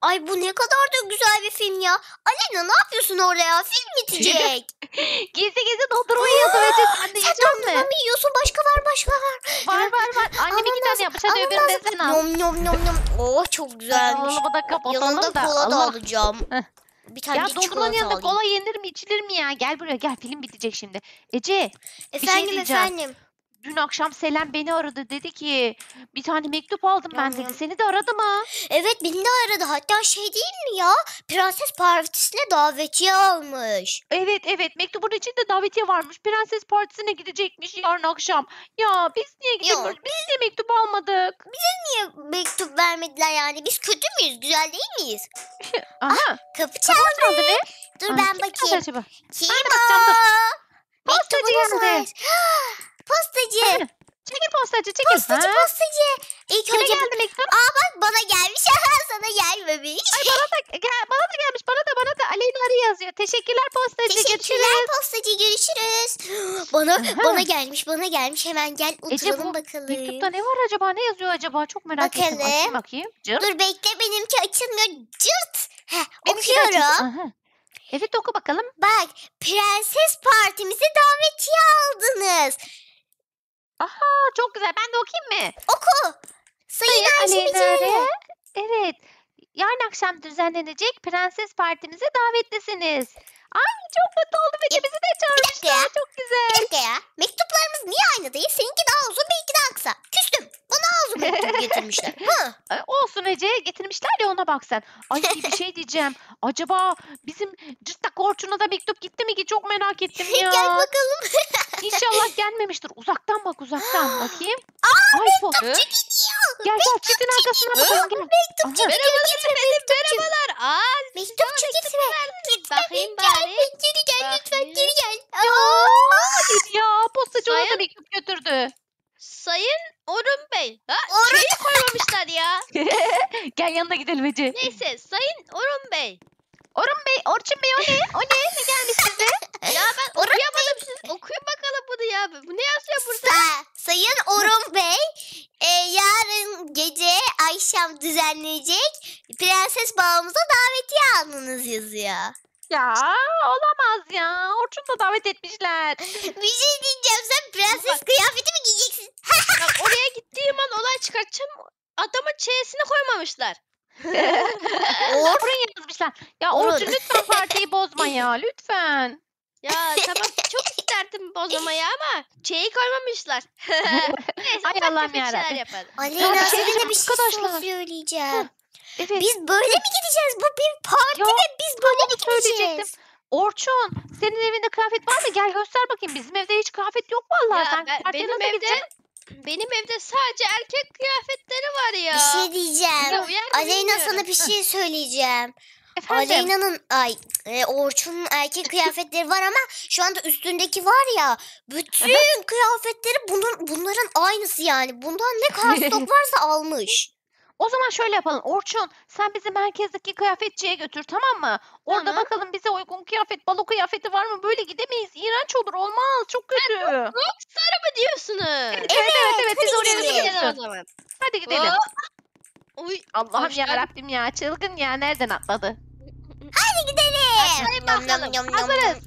Ay bu ne kadar da güzel bir film ya. Alena ne yapıyorsun orada ya? Film bitecek. Gizli gizli dondurma yiyorsun Ece. Sen de Sen dondurma mı yiyorsun? Başka var başka var. Var var var. Annem iki tane yapmış. Hadi öbürünü ananas. de sen al. Nom nom nom nom. Oh çok güzelmiş. Alalım da kapatalım Yanında da. kola da Allah. alacağım. Bir tane Ya dondurmanın yanında alayım. kola yenir mi içilir mi ya? Gel buraya gel film bitecek şimdi. Ece Efendim diyeceğim. efendim. Dün akşam Selen beni aradı dedi ki bir tane mektup aldım ben dedi. Seni de aradı mı? Evet beni de aradı. Hatta şey değil mi ya? Prenses partisine davetiye almış. Evet evet mektubun içinde davetiye varmış. Prenses partisine gidecekmiş yarın akşam. Ya biz niye gidemiyoruz? Biz niye mektup almadık? Niye mektup vermediler yani? Biz kötü müyüz? Güzel değil miyiz? Aha. Kapı Kapı çaldı. çaldı ne? Dur Ay, ben kim geldi bakayım. acaba? Kim Ben bakacağım, dur. o? Postacı Mektubunuz geldi. var. Postacı. Çekil postacı çekil. Postacı Ha? postacı. İlk Kime önce geldi mektup? Aa bak bana gelmiş. Sana gelmemiş. Ay bana da gel, bana da gelmiş. Bana da bana da Aleyna Arı yazıyor. Teşekkürler postacı. Teşekkürler Görüşürüz. postacı görüşürüz. Bana Aha. bana gelmiş bana gelmiş hemen gel Ece, oturalım bu bakalım. Mektupta ne var acaba? Ne yazıyor acaba? Çok merak ettim. Bakalım. Açayım bakayım. Cırt. Dur bekle benimki açılmıyor. Cırt. Heh, Benimki de açıldı. okuyorum. Aha. Evet oku bakalım. Bak prenses partimize davetiye aldınız. Aa, çok güzel. Ben de okuyayım mı? Oku. Sayın Ayşe Aleyna Biçim'e. Arı. Evet. Yarın akşam düzenlenecek prenses partimize davetlisiniz. Ay çok mutlu oldum. Ece bizi de çağırmışlar. Çok Bir güzel. dakika ya. Mektuplarımız niye aynı değil? Seninki daha uzun benimki daha kısa. Küstüm. Bana uzun mektup getirmişler. Hı. Ay, Olsun Ece getirmişler ya ona bak sen. Ay bir şey diyeceğim. Acaba bizim cırtlak Orçun'a da mektup gitti mi ki çok merak ettim ya. Gel bakalım. İnşallah gelmemiştir. Uzaktan bak uzaktan bakayım. Ay postu. Mektupçu gidiyor. Gel gel çitin arkasına bakalım gel. Mektupçu. Gitme mektupçu. Merhabalar. Aa, Mektupçu gitme. Gitme. Bakayım Gel. bari. Geri gel lütfen geri gel. Hayır ya postacı ona da mektup götürdü. Sayın Orun Bey. Ha, Orun- şeyi koymamışlar ya. Gel yanına gidelim Ece. Neyse Sayın Orun Bey. Orhun Bey, Orçun Bey o ne? O ne? Ne gelmiş size? Ya ben Orun okuyamadım siz. Okuyun bakalım bunu ya. Bu ne yazıyor burada? Sa- Sayın Orun Bey, akşam düzenlenecek prenses balımıza davetiye almanız yazıyor. Ya olamaz ya. Orçun da davet etmişler. Bir şey diyeceğim sen prenses Bak. kıyafeti mi giyeceksin? Bak oraya gittiğim an olay çıkartacağım. Adamın çeyesini koymamışlar. Or Orun yazmışlar. Ya. Orçun lütfen partiyi bozma ya lütfen. Ya tamam çok isterdim bozmamayı ama çeyi koymamışlar. Neyse Ay Allah'ım yarabbim. Aleyna şey sana diyeceğim bir şey arkadaşlar. söyleyeceğim. Evet. Biz böyle mi gideceğiz? Bu bir parti Ya, ve biz böyle mi söyleyecektim. gideceğiz? Orçun senin evinde kıyafet var mı? Gel göster bakayım. Bizim evde hiç kıyafet yok vallahi. Ya Sen ben- partiye benim nasıl evde gideceksin? benim evde sadece erkek kıyafetleri var ya. Bir şey diyeceğim. Ya uyar mı Aleyna sana bir şey söyleyeceğim. Efendim? Aleyna'nın ay e, Orçun'un erkek kıyafetleri var ama şu anda üstündeki var ya bütün kıyafetleri bunun bunların aynısı yani. Bundan ne kadar stok varsa almış. O zaman şöyle yapalım. Orçun sen bizi merkezdeki kıyafetçiye götür tamam mı? Orada Tamam. bakalım bize uygun kıyafet, balo kıyafeti var mı? Böyle gidemeyiz. İğrenç olur olmaz. Çok kötü. Evet Rockstar mı diyorsunuz? evet evet, evet. biz oraya gidelim. Gidelim o gidiyoruz. zaman. Hadi gidelim. Hop. Uy, Allah'ım hoş ya geldin. Rabbim ya çılgın ya nereden atladı? Hadi bakalım. nom nom Hazırız.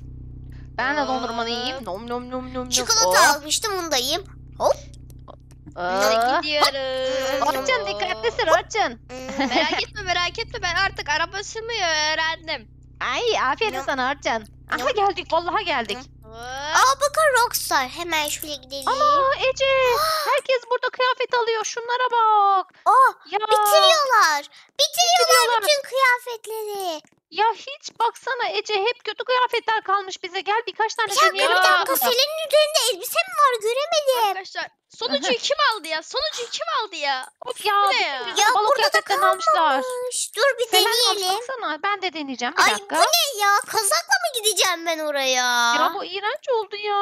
Ben de dondurmanı Hop. yiyeyim. Nom nom nom nom. Çikolata almıştım onu da yiyeyim. Aa. gidiyoruz. Orçun dikkatli sür Orçun. Hmm. merak etme merak etme ben artık araba sürmeyi öğrendim. Ay aferin Nom. sana Orçun. Aha Nom. geldik vallahi geldik. Hop. Aa bakın Rockstar. Hemen şuraya gidelim. Ama Ece herkes burada kıyafet alıyor. Şunlara bak. Aa Ya, bitiriyorlar. Bitiriyorlar Bitiriyorlar. bütün kıyafetleri. Ya hiç baksana Ece hep kötü kıyafetler kalmış bize. Gel birkaç tane Bir dakika deneyelim. bir Ya. dakika. Selen'in üzerinde elbise mi var göremedim. Arkadaşlar sonuncuyu kim aldı ya? Sonuncuyu kim aldı ya? Of ya, Bu ne ya? bizim Ya balık burada da kıyafetlerini almışlar. Dur bir Selen almış, deneyelim. baksana ben de deneyeceğim bir Ay dakika. bu ne ya? Kazakla mı gideceğim ben oraya? Ya bu iğrenç oldu ya.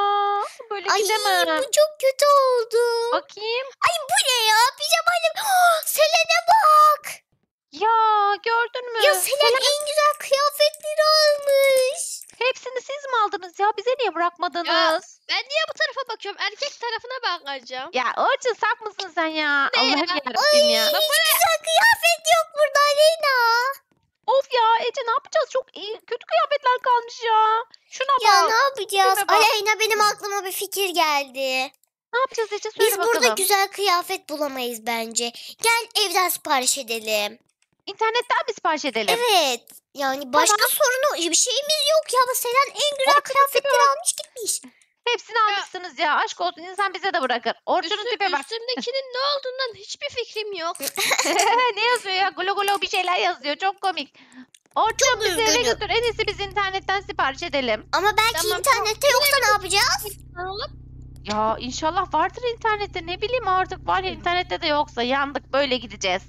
Böyle Ay gidemem. bu çok kötü oldu. Bakayım. Ay bu ne ya? Pijamayla... Oh. Ya gördün mü? Ya Selen en güzel kıyafetleri almış. Hepsini siz mi aldınız ya? Bize niye bırakmadınız? Ben niye bu tarafa bakıyorum? Erkek tarafına bakacağım. Ya Orçun sap mısın sen ya? Ne ya? Allah'ım ya. Hiç güzel kıyafet yok burada Aleyna. Ece ne yapacağız? Çok iyi, kötü kıyafetler kalmış ya. Şuna bak. Ya ne yapacağız? Şuna bak. Aleyna benim aklıma bir fikir geldi. Ne yapacağız Ece? Söyle Biz bakalım. burada güzel kıyafet bulamayız bence. Gel evden sipariş edelim. İnternetten mi sipariş edelim? Evet. Yani başka sorunu bir şeyimiz yok ya. Bu Selen en güzel Orçun'un kıyafetleri almış gitmiş. Hepsini almışsınız ya. Aşk olsun insan bize de bırakır. Orçun'un Üstüm- tipe bak. Üstümdekinin ne olduğundan hiçbir fikrim yok. ne yazıyor ya? Glo glo bir şeyler yazıyor. Çok komik. Orçun bizi eve üzgünüm. götür. En iyisi biz internetten sipariş edelim. Ama belki Tamam, internette yoksa ne yapacağız? Ya inşallah vardır internette. Ne bileyim artık var ya internette de yoksa yandık böyle gideceğiz.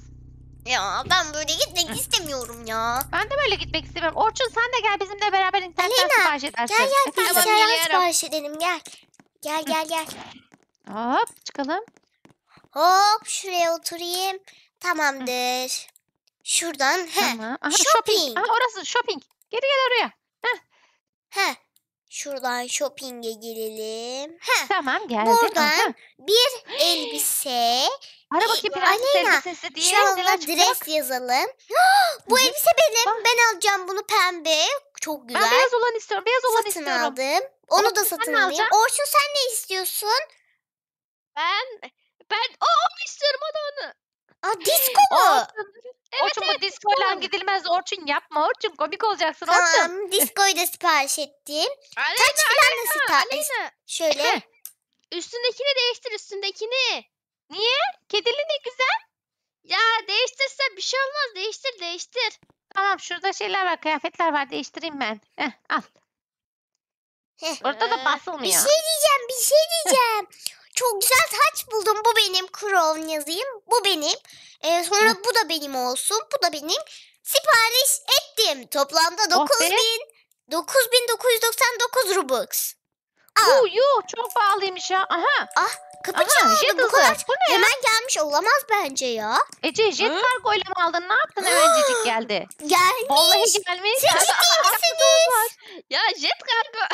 Ya ben böyle gitmek istemiyorum ya. Ben de böyle gitmek istemiyorum. Orçun sen de gel bizimle beraber internetten Aleyna, sipariş edersin. Gel gel Efendim? Tamam, bilgisayardan geliyorum. sipariş edelim gel. Gel gel gel. Hop çıkalım. Hop şuraya oturayım. Tamamdır. Şuradan he. Tamam. Aha, shopping. shopping. Aha, orası shopping. Geri gel oraya. He. Şuradan shopping'e girelim. He. Tamam geldim. Buradan Aha. bir elbise. Ara bakayım prenses Aleyna, elbisesi diye. Şu anda neler çıkacak. dress yazalım. Bu elbise benim. Bak. Ben alacağım bunu pembe. Çok güzel. Ben beyaz olan istiyorum. Beyaz olan satın istiyorum. aldım. Onu Orçun, da satın ne alayım. alacaksın? Orçun sen ne istiyorsun? ben ben o onu istiyorum o da onu. Aa disco mu? Orçun, Evet Orçun evet. bu diskoyla disco. gidilmez. Orçun yapma. Orçun komik olacaksın. Orçun. Tamam discoyu da sipariş ettim. Aleyna, Taç falan da sipariş. Aleyna. Şöyle. Üstündekini değiştir üstündekini. Kedili ne güzel. Ya değiştirsen bir şey olmaz. Değiştir değiştir. Tamam şurada şeyler var. Kıyafetler var. Değiştireyim ben. Heh, al. Heh. Orada da Ee, Bir basılmıyor. şey diyeceğim, bir şey diyeceğim. Çok güzel taç buldum. Bu benim Crown yazayım. Bu benim. Ee, sonra bu da benim olsun. Bu da benim. Sipariş ettim. Toplamda Oh be. 9000 9999 Robux. Aa, Yuh yuh çok pahalıymış ya. Aha. Kapı Aha çaldı. jet Bu kadar hızı. Bu ne ya? hemen gelmiş olamaz bence ya. Ece jet Hı? kargo ile mi aldın? Ne yaptın hemencecik geldi? Gelmiş. Vallahi gelmiş. Siz ciddi misiniz? Ya jet kargo.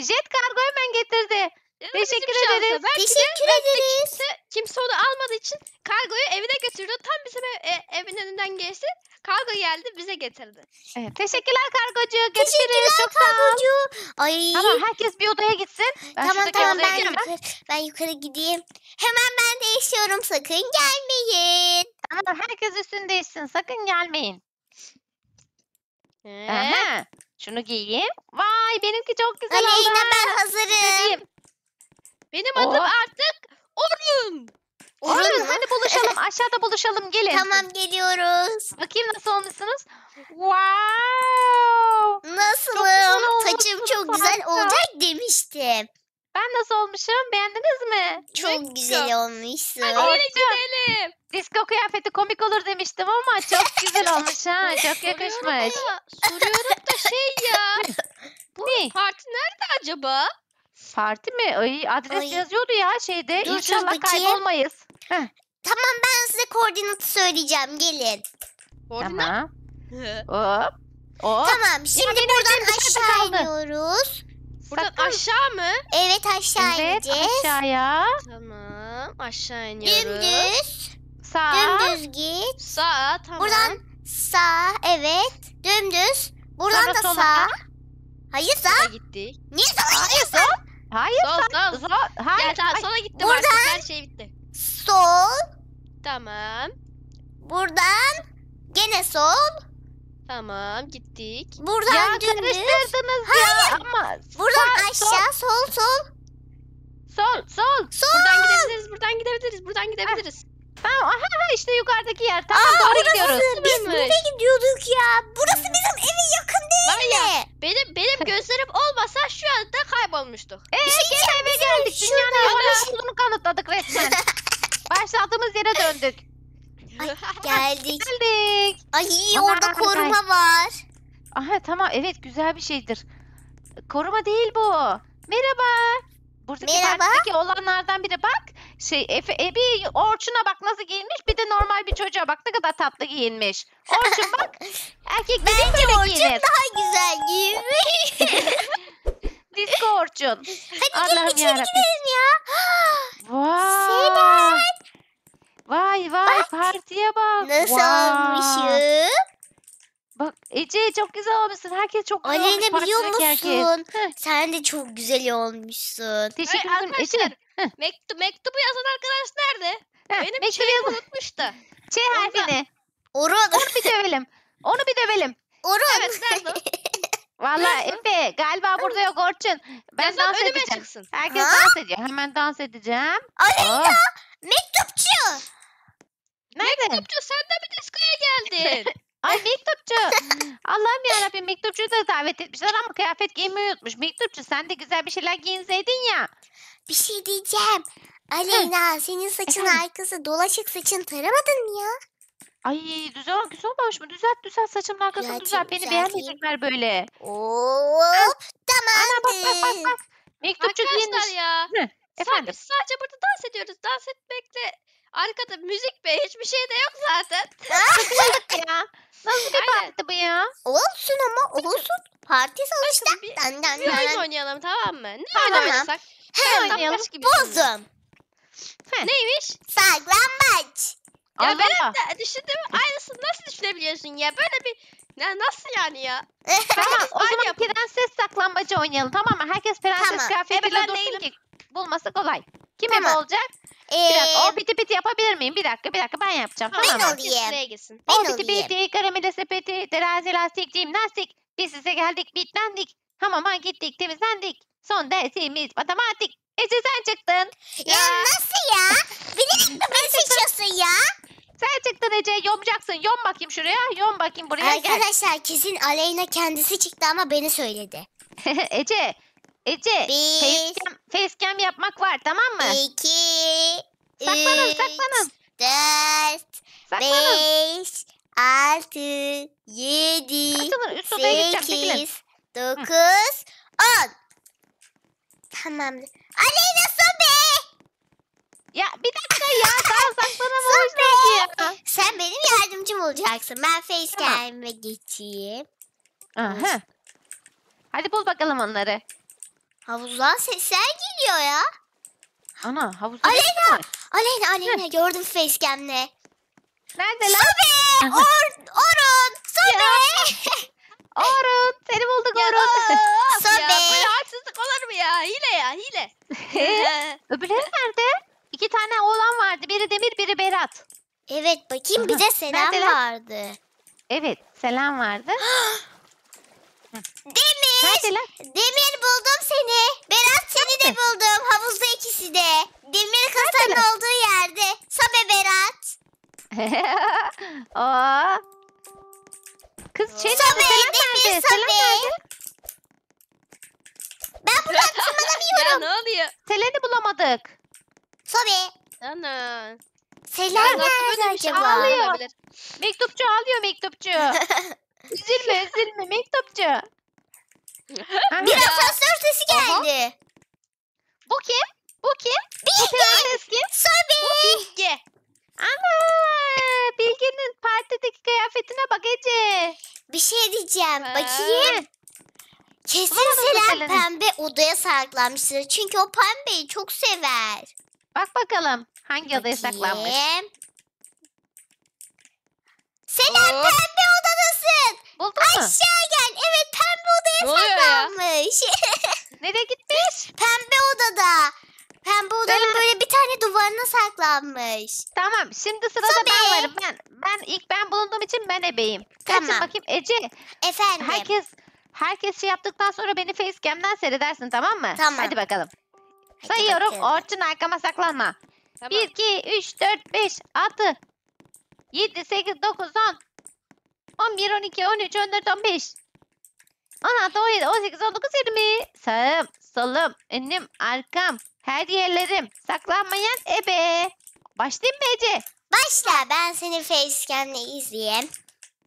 jet kargo hemen getirdi. Ya Teşekkür bizim şansa. ederiz. Belki de Teşekkür ederiz. kimse, kimse onu almadığı için kargoyu evine götürdü. Tam bizim ev- e- evin önünden geçti. Kargo geldi bize getirdi. Evet, teşekkürler kargocu. Görüşürüz. Teşekkürler Çok sağ ol. kargocu. Ay. Tamam herkes bir odaya gitsin. Ben tamam şuradaki tamam odaya ben yukarı, ben yukarı gideyim. Hemen ben değişiyorum sakın gelmeyin. Tamam herkes üstünü değişsin. Sakın gelmeyin. Ee, Aha. Şunu giyeyim. Vay benimki çok güzel oldu. Aleyna ha. ben hazırım. Seveyim. Benim adım artık Orun. Orun hadi buluşalım. Aşağıda buluşalım. Gelin. Tamam geliyoruz. Bakayım nasıl olmuşsunuz. Wow. Nasılım? güzel Saçım çok güzel harika. olacak demiştim. Ben nasıl olmuşum? Beğendiniz mi? Çok güzel olmuşsun. Hadi yine gidelim. Disko kıyafeti komik olur demiştim ama çok güzel olmuş ha. Çok yakışmış. Soruyorum da, soruyorum da şey ya. Ne? Parti nerede acaba? Parti mi? Ay, adres Ay. yazıyordu ya şeyde. Dur, dur İnşallah bakayım. kaybolmayız. Heh, Tamam ben size koordinatı söyleyeceğim gelin. Koordinat. tamam. Hop. Hop. Tamam şimdi benim buradan aşağı iniyoruz. Buradan Sakın. aşağı mı? Evet aşağı Evet ineceğiz. aşağıya. Tamam. Aşağı iniyoruz. Dümdüz. Sağ. Dümdüz git. Sağa tamam. Buradan sağ evet. Dümdüz. Buradan Sonra da sola. sağ. Hayır sağ. Sola gittik. Niye sola gidiyorsun? Sol. Hayır Sol sol. Sol. Hayır. Ya tamam sola gittim Buradan- artık. Her şey bitti. Sol. Tamam. Buradan gene sol. Tamam gittik. Buradan Ya dümdüz. karıştırdınız ya. Ama Buradan sağ, aşağı sol sol. sol sol. Sol. Buradan gidebiliriz. Buradan gidebiliriz. Buradan gidebiliriz. Tamam aha işte yukarıdaki yer. Tamam Aa, doğru gidiyoruz. Biz nereye gidiyorduk ya? Burası bizim eve yakın Var ya benim benim gözlerim olmasa şu anda kaybolmuştuk. Ee, şey gene eve geldik. Dünyanın olduğunu kanıtladık resmen. Başladığımız yere döndük. Geldik. Geldik. Ay Aman, orada ay. koruma var. Aha tamam evet güzel bir şeydir. Koruma değil bu. Merhaba. Buradaki Merhaba. parktaki olanlardan biri bak. Şey Efe, Ebi Orçun'a bak nasıl giyinmiş. Bir de normal bir çocuğa bak ne kadar tatlı giyinmiş. Orçun bak. Erkek dediğin böyle Orçun giyinir. daha güzel giymiş. Disco Orçun. Hadi gelin Allah'ım içeri yarabbim. gidelim ya. Vay. Vay vay partiye bak. Nasıl Vay. olmuşum? Bak Ece çok güzel olmuşsun. Herkes çok güzel olmuş. Aleyna biliyor herkes. musun? Heh. Sen de çok güzel olmuşsun. Teşekkür ederim Ece. arkadaşlar, Mektup, mektubu yazan arkadaş nerede? Heh, Benim mektubu şeyimi yazın. unutmuş da. Ç harfini. Orun. Onu bir dövelim. Onu bir dövelim. Orun. Evet nerede o? Vallahi Efe galiba burada yok Orçun. Ben Yazan dans önüme edeceğim. çıksın. Herkes Ha? dans ediyor. Hemen dans edeceğim. Aleyna Oh, mektupçu. nerede? Mektupçu sen de mi diskoya geldin? Ay mektupçu. Allah'ım yarabbim mektupçuyu da davet etmişler ama kıyafet giymeyi unutmuş. Mektupçu sen de güzel bir şeyler giyinseydin ya. Bir şey diyeceğim. Aleyna senin saçın Efendim? arkası dolaşık saçın taramadın mı ya? Ay düzel güzel olmamış mı? Düzelt düzelt saçımın arkasını Düzelteyim, düzelt. Beni düzelteyim. beğenmeyecekler böyle. Hop Ana bak bak bak tamamdır. bak. Mektupçu giyinmiş. Arkadaşlar ya. Sa- Efendim. biz sadece burada dans ediyoruz. Dans etmekle arkada müzik be hiçbir şey de yok zaten. ya. Nasıl bir Aynen. parti bu ya? Olsun ama olsun. Parti sonuçta. bir- Dan dan Bir oyun oynayalım tamam mı? Ne Tamam. oyun oynasak? Hemen oynayalım. Bozum. Neymiş? Saklambaç. Ya Allah benim de düşündüğüm aynısını nasıl düşünebiliyorsun ya? Böyle bir ne nasıl yani ya? Tamam o Aynı zaman yapalım. prenses saklambacı oynayalım tamam mı? Herkes prenses Tamam. kıyafetiyle dursun değilim. ki bulması kolay. Kim Tamam. ebe olacak? Bir dakika o piti piti yapabilir miyim? Bir dakika bir dakika ben yapacağım Ben tamam mı? olayım. Sıraya gitsin. Ben O piti olayım. piti, karamele sepeti, terazi lastik, jimnastik. Biz size geldik bitlendik. Hamama gittik temizlendik. Son dersimiz matematik. Ece sen çıktın. Ya nasıl ya? Bilerek mi beni seçiyorsun ya? Sen çıktın Ece yomacaksın. Yom bakayım şuraya. Yom bakayım buraya gel. Arkadaşlar kesin Aleyna kendisi çıktı ama beni söyledi. Ece. Ece. Bir, Facecam, facecam yapmak var tamam mı? iki, Saklanın üç, saklanın. dört, Saklanın. beş, altı, yedi, üst odaya gideceğim çekilin. sekiz, dokuz, on. Tamamdır. Aleyna sobe. Ya bir dakika ya daha saklanamamışlar ya. Sen benim yardımcım olacaksın. Ben facecam'e geçeyim. Aha. Hadi bul bakalım onları. Havuzdan sesler geliyor ya. Ana havuzda Aleyna! var? Aleyna Aleyna gördüm facecam'le. Nerede lan? Sobe! Or, orun! Sobe! Orun seni bulduk Orun. of ya, Sobe. böyle haksızlık olur mu ya? Hile ya hile. Öbürleri nerede? İki tane oğlan vardı. Biri Demir biri Berat. Evet bakayım Aha, bize selam vardı. Evet selam vardı. Demir! Neredeler? Demir buldum seni. Berat seni de buldum. Havuzda ikisi de. Demir kasanın Neredeler? olduğu yerde. Sobe Berat. Aa. Kız şey nerede? Selam Demir, nerede? Selam nerede? Ben buradan ya tırmanamıyorum. ne oluyor? Selen'i bulamadık. Sobe. Ana. Selam Ya nasıl nerede bir şey acaba? Ağlıyor. olabilir? Mektupçu ağlıyor mektupçu. üzülme üzülme mektupçu. Bir asansör sesi geldi. Bu kim? Bu kim? Bu Bilge. prenses kim? Sobe. Bilge. Ana! Bilge'nin partideki kıyafetine bak Ece. Bir şey diyeceğim. Ha. Bakayım. Kesin Selen pembe odaya saklanmıştır. Çünkü o pembeyi çok sever. Bak bakalım hangi odaya saklanmış. Bakayım. Selen Hop. pembe odadasın. Buldun mu? Aşağı gel. Evet pembe odaya ya? saklanmış. Nereye gitmiş? pembe odada. Pembe odanın Selen. böyle bir tane duvarına saklanmış. Tamam şimdi sırada ben Tabii. varım. Ben ben ilk ben bulunduğum için ben ebeyim. Kaçın Tamam. bakayım Ece. Efendim. Herkes herkes şey yaptıktan sonra beni facecam'den seyredersin tamam mı? Tamam. Hadi bakalım. Hadi Sayıyorum. bakalım. Orçun arkama saklanma. Tamam. 1, 2, 3, 4, 5, 6, 7, 8, 9, 10, 11, 12, 13, 14, 15, 16, 17, 18, 19, 20. Sağım, solum, önüm, arkam, her yerlerim. Saklanmayan ebe. Başlayayım mı Ece? Başla ben senin facecam'le izleyeyim.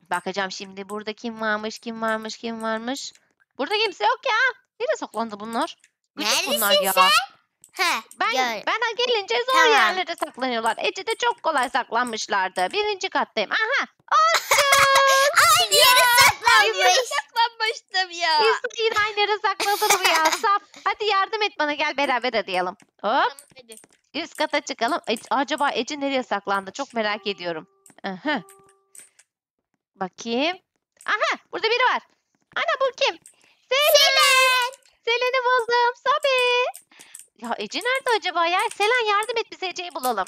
Bakacağım şimdi burada kim varmış, kim varmış, kim varmış. Burada kimse yok ya. Nereye saklandı bunlar? Gıcık bunlar Neredesin ya. sen? Ha, Ben gör. ben gelince zor Tamam. yerlere saklanıyorlar. Ece de çok kolay saklanmışlardı. Birinci kattayım. Aha. Aynı yere saklanmış. Saklanmıştım ya. İzleyin aynı yere sakladın mı ya? Saf. Hadi yardım et bana gel beraber arayalım. Hop. Tamam, hadi. Üst kata çıkalım. E- acaba Ece nereye saklandı? Çok merak ediyorum. Aha. Bakayım. Aha burada biri var. Ana bu kim? Selen. Selen'i buldum. Sobe. Ya Ece nerede acaba ya? Selen yardım et bize Ece'yi bulalım.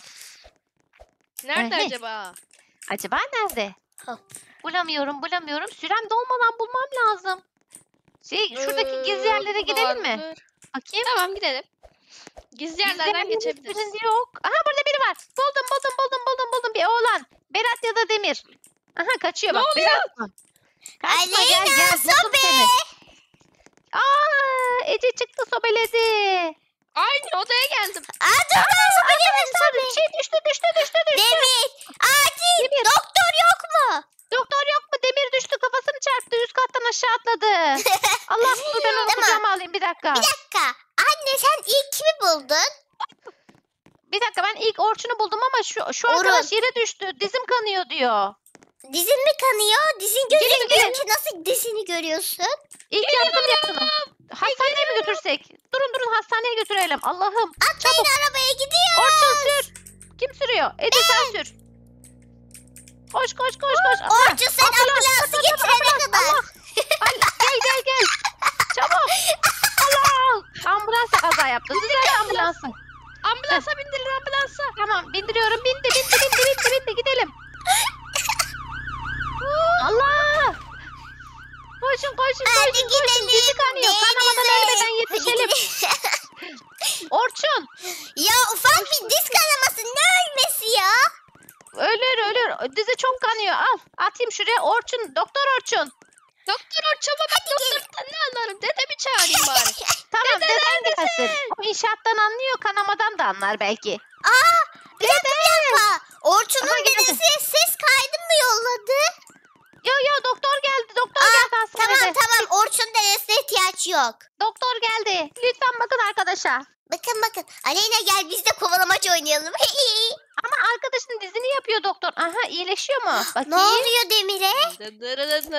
Nerede Evet. acaba? Acaba nerede? Hah. Bulamıyorum bulamıyorum. Sürem dolmadan bulmam lazım. Şey şuradaki gizli Ee, yerlere gidelim mi? Bakayım. Tamam gidelim. Gizli yerlerden geçebiliriz. hiçbirinde yok. Aha burada biri var. Buldum buldum buldum buldum buldum. Bir oğlan. Berat ya da Demir. Aha kaçıyor Ne bak. oluyor? Berat mı? Kaçma gel Aleyna, gel. Buldum Sobe. seni. Aa, Ece çıktı sobeledi. Aynı odaya geldim. Aa dur ben söylemedim Arkadaşlar şey düştü düştü düştü düştü. Demir. Acil. Demir. Doktor yok mu? Doktor yok mu? Demir düştü kafasını çarptı. Üst kattan aşağı atladı. Allah dur ben onu Tamam. kucağıma alayım bir dakika. Bir dakika. Anne sen ilk kimi buldun? Bir dakika ben ilk Orçun'u buldum ama şu, şu Orun. arkadaş yere düştü. Dizim kanıyor diyor. Dizin mi kanıyor? Dizin Gelin, gözükmüyor ki. Nasıl dizini görüyorsun? İlk yardım yapalım. Hastaneye mi götürsek? Durun durun hastaneye götürelim. Allah'ım. Atlayın arabaya gidiyor. Orçun sür. Kim sürüyor? Ece sen sür. Koş koş koş koş. Aha, Orçun sen ambulans, ambulansı ambulans, getirene kadar. Allah. Ay, gel gel gel. Çabuk. Allah. Ambulans da kaza yaptı. Düzelt ambulansı. Ambulansa bindirin ambulansa. Tamam bindiriyorum. Bindi bindi bindi bindi bindi gidelim. Allah. Koşun koşun Hadi koşun koşun. gidelim. Dizi kanıyor. Kanamadan ölmeden yetişelim. Orçun. ya ufak bir diz kanaması ne ölmesi ya? Ölür ölür. Dizi çok kanıyor. Al atayım şuraya. Orçun. Doktor Orçun. Doktor Orçun'u ben doktordan ne anlarım? Dedemi çağırayım bari. Tamam deden gelsin. O inşaattan anlıyor. Kanamadan da anlar belki. Aa bir dakika bir dakika. Orçun'un geldi. dedesi ses kaydı mı yolladı? Yo yo doktor geldi. Doktor Aa, geldi hastanede. Tamam tamam Orçun dedesine ihtiyaç yok. Doktor geldi. Lütfen bakın arkadaşa. Bakın bakın Aleyna gel biz de kovalamaç oynayalım. Ama arkadaşın dizini yapıyor doktor. Aha iyileşiyor mu? Bakayım. ne oluyor Demir'e?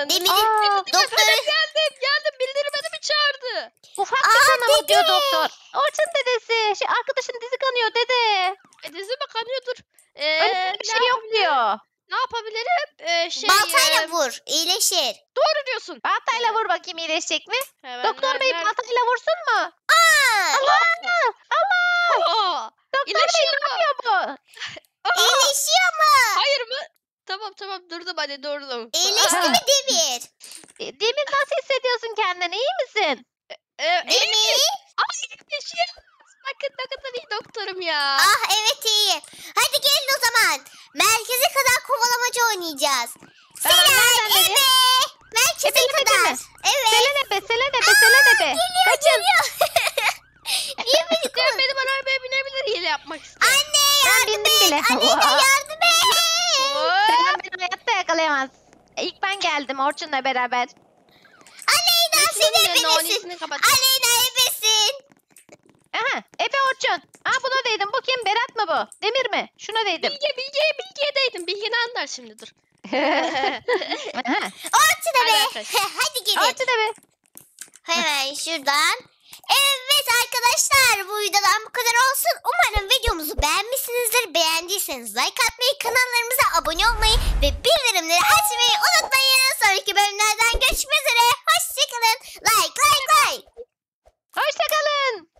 Demir'in Aa, doktoru geldim geldim bildirmedi mi çağırdı? ufak Aa, bir kanama diyor doktor. Orçun dedesi. Şey, arkadaşın dizi kanıyor dede. E, dizi mi kanıyordur? Ee, Öyle bir şey yok diyor. Ne yapabilirim? Ee, şey, baltayla e, vur iyileşir. Doğru diyorsun. Baltayla vur bakayım iyileşecek mi? Hemen Doktor bey baltayla vursun mu? Aa, Allah! Allah! Aa, Doktor bey İyileşiyor ne yapıyor bu? aa, iyileşiyor mu? Hayır mı? Tamam tamam durdum hadi durdum. İyileşti mi Demir? E, Demir nasıl hissediyorsun kendini? İyi misin? Ee. Demir? Ay iyileşiyor. Bakın ne kadar iyi doktorum ya. Ah evet iyi. Hadi gelin o zaman. Merkeze kadar kovalamaca oynayacağız. Tamam, Selen nereden dedi? ebe. Merkeze Ebeli mi, kadar. mi? Evet. Selene be, selene be, selene be. Kaçın. Niye beni Sen kovalıyorsun? benim arabaya binebilir hile yapmak istiyor. Anne Ben yardım bindim et. bile. Aleyna Oha. yardım et. Selen beni hayatta yakalayamaz. İlk ben geldim Orçun'la beraber. Aleyna Şunun seni yerine ebesin. onisini kapat. Aleyna ebesin. Aha Ebe Orçun. Aa buna değdim. Bu kim? Berat mı bu? Demir mi? Şuna değdim. Bilge Bilge'ye Bilge'ye değdim. Bilge ne anlar şimdi dur. Aha. Ortada Hadi be. arkadaşlar. Hadi gelin. Orçun Ebe. Hemen şuradan. Evet arkadaşlar bu videodan bu kadar olsun. Umarım videomuzu beğenmişsinizdir. Beğendiyseniz like atmayı, kanallarımıza abone olmayı ve bildirimleri açmayı unutmayın. Sonraki bölümlerden görüşmek üzere. Hoşçakalın. Like like like. Hoşçakalın.